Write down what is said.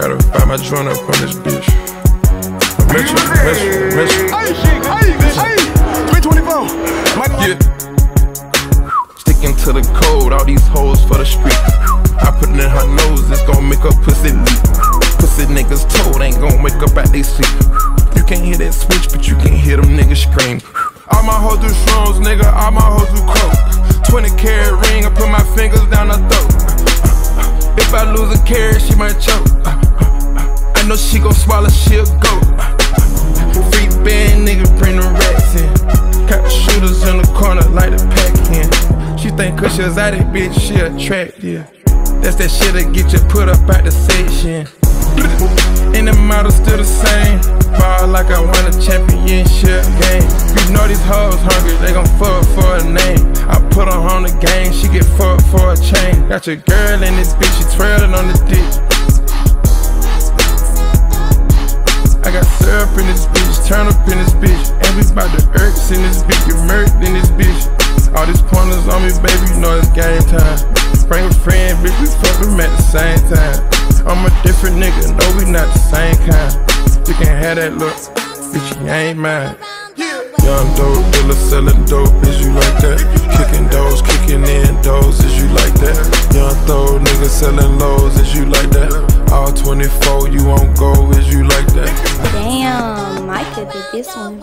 Gotta find my joint up on this bitch. Metro, Metro, Metro. Hey, shit, hey, hey, 324. Mike, Yeah. Sticking to the code, all these hoes for the street. I put it in her nose, it's gon' make her pussy leak. Pussy niggas told ain't gon' wake up at they sleep. You can't hear that switch, but you can hear them niggas scream. All my hoes do shrooms, nigga, all my hoes do coke. 20 carat ring, I put my fingers down her throat. If I lose a carat, she might choke. Uh, uh, uh, I know she gon' swallow, she'll go. Free band, nigga, bring the rats in. Got shooters in the corner, like the pack in. She think cause she was out it, bitch, she attractive. That's that shit that get you put up at the section. And the model still the same. Ball like I won a championship game. You know these hoes hungry, they gon' fuck for a name. Got your girl in this bitch, she twirling on the dick. I got syrup in this bitch, turn up in this bitch. And we bout the irks in this bitch, get murked in this bitch. All these pointers on me, baby, you know it's game time. Bring a friend, bitch, we fuck them at the same time. I'm a different nigga, no, we not the same kind. You can have that look, bitch, you ain't mine. Young dope dealer selling dope, is you like that? Kicking doors, throw nigga selling lows, is you like that? All 24, you won't go, is you like that? Damn, could do this one.